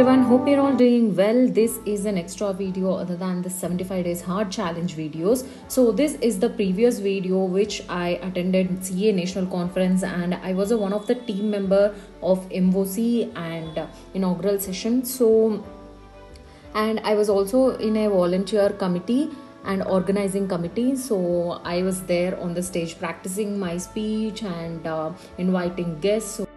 everyone, hope you're all doing well. This is an extra video other than the 75 days hard challenge videos. So this is the previous video which I attended CA National Conference and I was a one of the team member of MOC and uh, inaugural session. So and I was also in a volunteer committee and organizing committee so i was there on the stage practicing my speech and uh, inviting guests so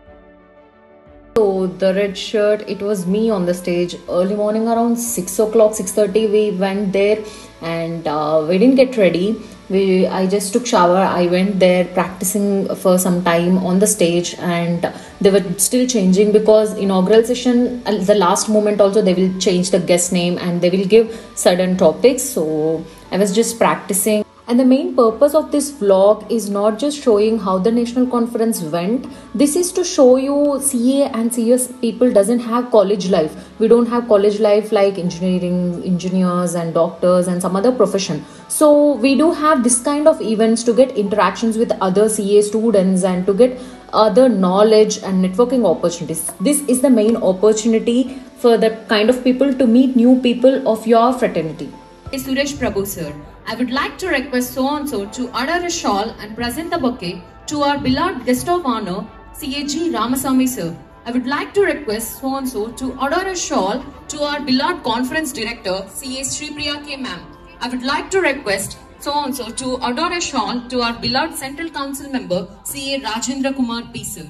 the red shirt, it was me on the stage early morning around six o'clock, six thirty. We went there and uh, we didn't get ready. We I just took shower. I went there practicing for some time on the stage, and they were still changing because inaugural session the last moment also they will change the guest name and they will give certain topics. So I was just practicing and the main purpose of this vlog is not just showing how the national conference went. This is to show you CA and CS people doesn't have college life. We don't have college life like engineering, engineers and doctors and some other profession. So we do have this kind of events to get interactions with other CA students and to get other knowledge and networking opportunities. This is the main opportunity for the kind of people to meet new people of your fraternity. Suresh Prabhu sir. I would like to request so and so to order a shawl and present the bouquet to our beloved guest of honor, CAG Ramasamy sir. I would like to request so and so to order a shawl to our beloved conference director, CA Sripriya K ma'am. I would like to request so and so to order a shawl to our beloved central council member, CA Rajendra Kumar P sir.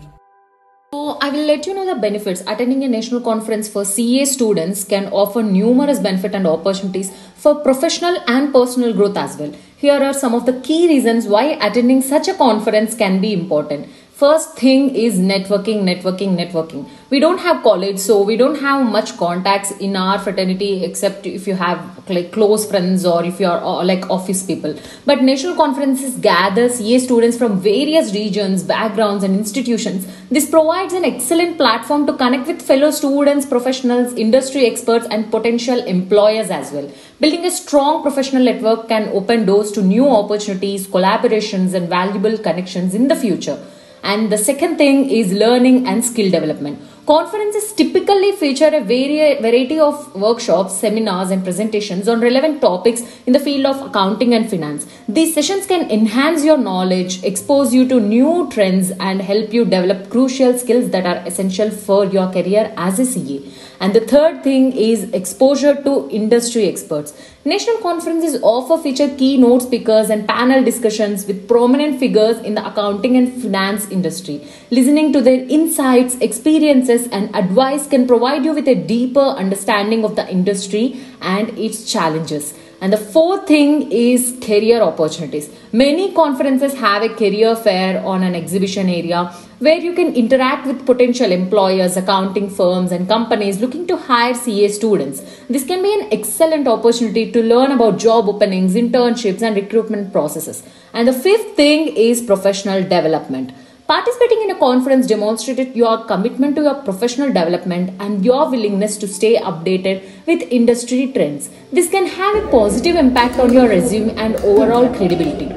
So I will let you know the benefits. Attending a national conference for CA students can offer numerous benefit and opportunities for professional and personal growth as well. Here are some of the key reasons why attending such a conference can be important. First thing is networking, networking, networking. We don't have college, so we don't have much contacts in our fraternity except if you have like close friends or if you are like office people. But national conferences gathers CA students from various regions, backgrounds, and institutions. This provides an excellent platform to connect with fellow students, professionals, industry experts, and potential employers as well. Building a strong professional network can open doors to new opportunities, collaborations, and valuable connections in the future. And the second thing is learning and skill development. Conferences typically feature a variety of workshops, seminars, and presentations on relevant topics in the field of accounting and finance. These sessions can enhance your knowledge, expose you to new trends, and help you develop crucial skills that are essential for your career as a CA. And the third thing is exposure to industry experts. National conferences offer feature keynote speakers and panel discussions with prominent figures in the accounting and finance industry. Listening to their insights, experiences, and advice can provide you with a deeper understanding of the industry and its challenges. And the fourth thing is career opportunities. Many conferences have a career fair on an exhibition area where you can interact with potential employers, accounting firms, and companies looking to hire CA students. This can be an excellent opportunity to learn about job openings, internships, and recruitment processes. And the fifth thing is professional development. Participating in a conference demonstrated your commitment to your professional development and your willingness to stay updated with industry trends. This can have a positive impact on your resume and overall credibility.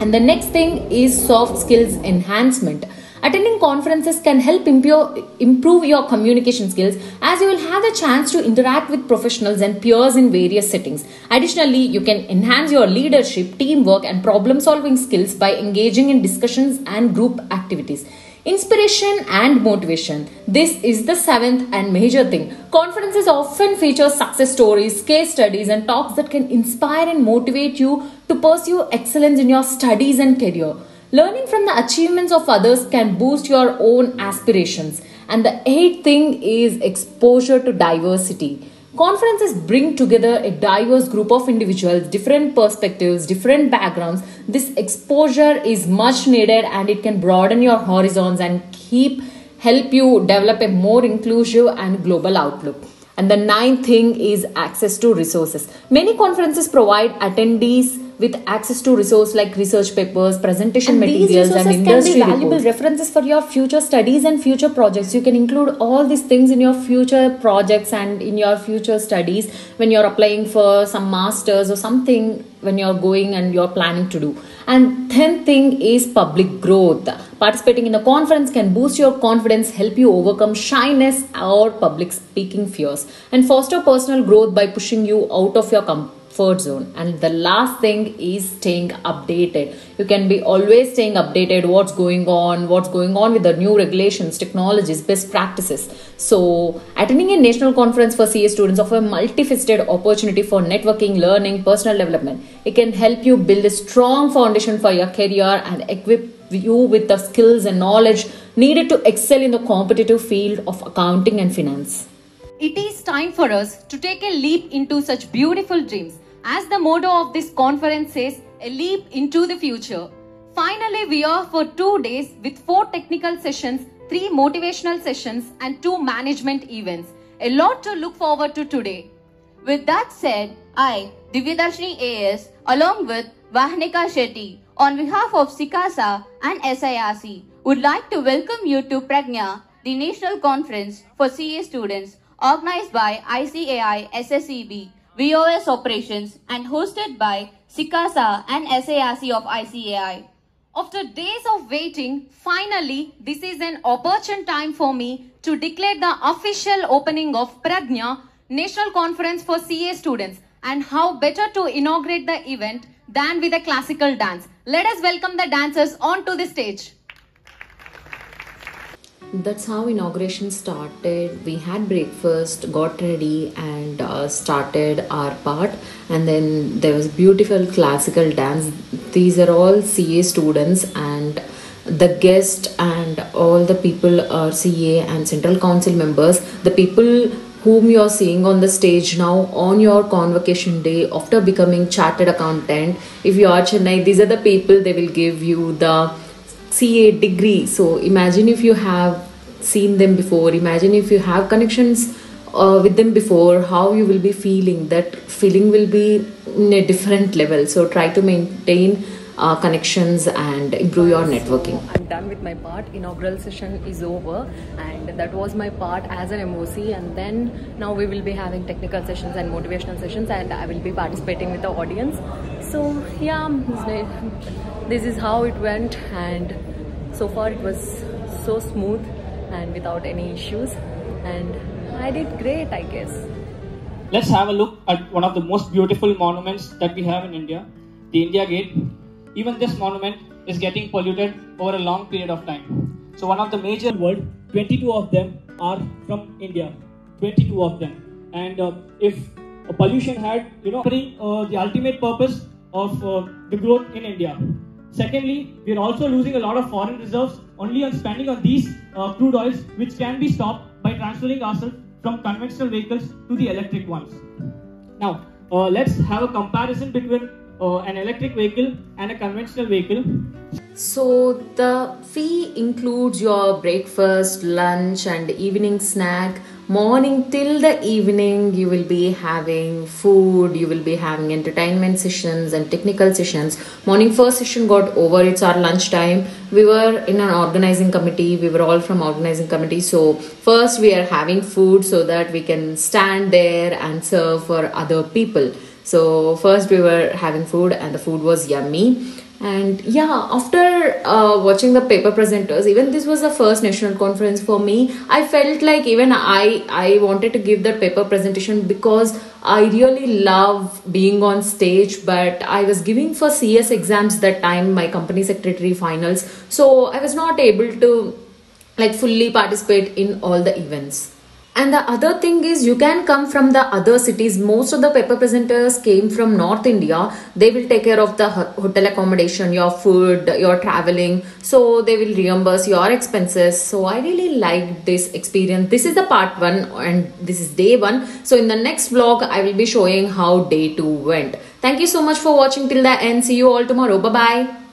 And the next thing is soft skills enhancement. Attending conferences can help improve your communication skills as you will have the chance to interact with professionals and peers in various settings. Additionally, you can enhance your leadership, teamwork, and problem solving skills by engaging in discussions and group activities. Inspiration and motivation. This is the seventh and major thing. Conferences often feature success stories, case studies, and talks that can inspire and motivate you to pursue excellence in your studies and career. Learning from the achievements of others can boost your own aspirations. And the eighth thing is exposure to diversity. Conferences bring together a diverse group of individuals, different perspectives, different backgrounds. This exposure is much needed and it can broaden your horizons and keep help you develop a more inclusive and global outlook. And the ninth thing is access to resources. Many conferences provide attendees with access to resources like research papers, presentation and materials, and industry can be valuable reports. references for your future studies and future projects. You can include all these things in your future projects and in your future studies when you're applying for some masters or something when you're going and you're planning to do. And tenth thing is public growth. Participating in a conference can boost your confidence, help you overcome shyness or public speaking fears, and foster personal growth by pushing you out of your comfort zone. And the last thing is staying updated. You can be always staying updated what's going on, what's going on with the new regulations, technologies, best practices. So, attending a national conference for CA students offer a multifaceted opportunity for networking, learning, personal development. It can help you build a strong foundation for your career and equip you with the skills and knowledge needed to excel in the competitive field of accounting and finance. It is time for us to take a leap into such beautiful dreams. As the motto of this conference says, a leap into the future. Finally, we are for two days with four technical sessions, three motivational sessions, and two management events. A lot to look forward to today. With that said, I, Divyadarshini AS, along with Vahnika Shetty, on behalf of SICASA and SIRC, would like to welcome you to Pragna, the National Conference for CA Students, organized by ICAI SSEB, BOS Operations, and hosted by SICASA and SIRC of ICAI. After days of waiting, finally, this is an opportune time for me to declare the official opening of Pragna National Conference for CA students. And how better to inaugurate the event than with a classical dance. Let us welcome the dancers onto the stage. That's how inauguration started. We had breakfast, got ready, and uh, started our part. And then there was beautiful classical dance. These are all CA students, and the guest and all the people are CA and Central Council members. The people whom you are seeing on the stage now on your convocation day after becoming chartered accountant. If you are Chennai, these are the people they will give you the CA degree. So imagine if you have seen them before, imagine if you have connections uh, with them before, how you will be feeling. That feeling will be in a different level. So try to maintain uh, connections and improve your networking. Done with my part. Inaugural session is over, and that was my part as an MOC. And then now we will be having technical sessions and motivational sessions, and I will be participating with the audience. So yeah, this is how it went, and so far it was so smooth and without any issues, and I did great, I guess. Let's have a look at one of the most beautiful monuments that we have in India, the India Gate even this monument is getting polluted over a long period of time. So one of the major world, 22 of them are from India, 22 of them. And uh, if pollution had, you know, uh, the ultimate purpose of uh, the growth in India. Secondly, we are also losing a lot of foreign reserves only on spending on these uh, crude oils, which can be stopped by transferring ourselves from conventional vehicles to the electric ones. Now, uh, let's have a comparison between uh, an electric vehicle and a conventional vehicle. So the fee includes your breakfast, lunch, and evening snack. Morning till the evening, you will be having food, you will be having entertainment sessions and technical sessions. Morning first session got over, it's our lunch time. We were in an organizing committee, we were all from organizing committee. So, first, we are having food so that we can stand there and serve for other people so first we were having food and the food was yummy. And yeah, after uh, watching the paper presenters, even this was the first national conference for me. I felt like even I I wanted to give that paper presentation because I really love being on stage. But I was giving for CS exams that time, my company secretary finals, so I was not able to like fully participate in all the events. And the other thing is you can come from the other cities. Most of the paper presenters came from North India. They will take care of the hotel accommodation, your food, your traveling. So they will reimburse your expenses. So I really liked this experience. This is the part one and this is day one. So in the next vlog, I will be showing how day two went. Thank you so much for watching till the end. See you all tomorrow. Bye-bye.